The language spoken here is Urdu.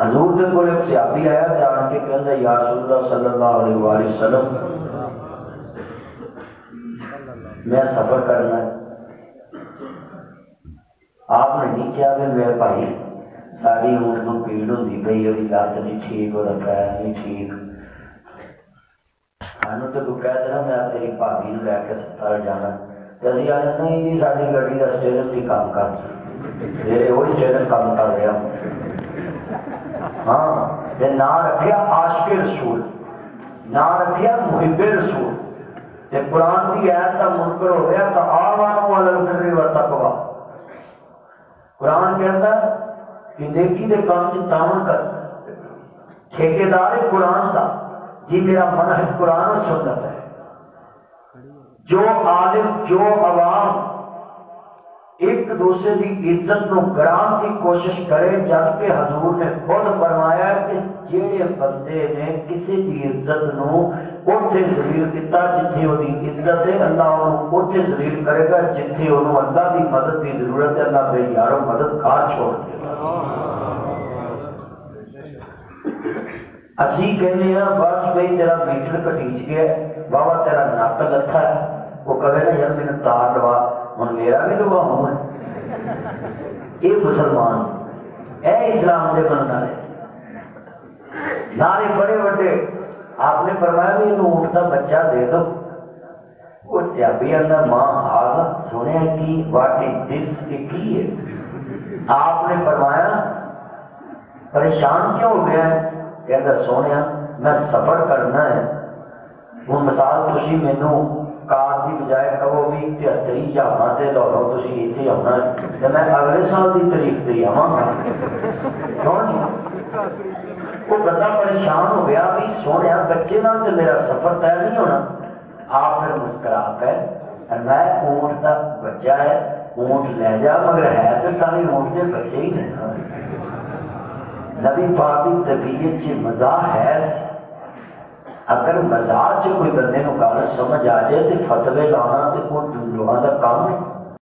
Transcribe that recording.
حضور دے کول ایک صحابی آیا تے آن کے کہندا یا رسول اللہ صلی اللہ علیہ وآلہ وسلم، میں سفر کرنا ہے۔ آپ نے نہیں کیا کہ میرے بھائی، ساری اونٹ کو پیڑ ہوتی پی ابھی لت نہیں ٹھیک ہو رکھا ہے نہیں ٹھیک۔ سانو تو کوئی کہہ دینا، میں تیری بھابی نو لے کے سفر جانا۔ تے اسی آنے نہیں جی ساری گاڑی کا اسٹیئرنگ بھی کام کر۔ میرے وہی اسٹیئرنگ کام کر رہا ہاں تے نہ رکھیا عاشق رسول نہ رکھیا محب رسول۔ تے قرآن کی آیت کا منکر ہو گیا تو آوانو علی البر والتقوی قرآن کہتا ہے کہ نیکی دے کام سے تعاون کر۔ ٹھیکیدار قرآن دا جی میرا منہج قرآن و سنت ہے۔ جو عالم، جو عوام دوسرے کی عزت نو گرام کی کوشش کرے جبکہ حضور نے خود فرمایا کہ جہے بندے نے کسی کی عزت نو اوتھے ذلیل کیتا، جتھے وہ عزت ہے، اللہ انہوں اوتھے ذلیل کرے گا، جتھے انہوں اللہ کی مدد کی ضرورت ہے، اللہ بے یارو مدد کار چھوڑ دے اسی کہنے ہیں، بس بھائی تیرا میٹر کٹیچ گیا بابا تیرا نک لتھا ہے۔ وہ کہے نا یار میرے تار لوا ہوں میرا بھی لوا ہوں یہ مسلمان اے اسلام سے بننا ہے نارے بڑے بڑے آپ نے فرمایا بھی انہوں اٹھتا بچہ دے دو۔ وہ جابی اندر ماں، آزا سنے کی واٹی، دس کے کی ہے؟ آپ نے فرمایا، پریشان کیوں ہو گیا ہے؟ کہتا سونے میں سفر کرنا ہے۔ ہوں مثال تھی مینو کار کی بجائے کہو بھی تہتری یا ہونا تے دوڑو تھی اتنے آنا تو میں اگلے سال کی تاریخ سے آوا کیوں جی وہ بندہ پریشان ہو گیا بھی سونے بچے نہ تو میرا سفر طے نہیں ہونا آپ پھر مسکرا پہ میں اونٹ کا بچہ ہے اونٹ لے جا مگر ہے تو سارے اونٹ کے بچے ہی نہیں نبی پاکی طبیعت سے مزاح ہے اگر مزاح سے کوئی بندے کو سمجھ آ جائے تو فتوے لانا تو کوئی کا کام ہے۔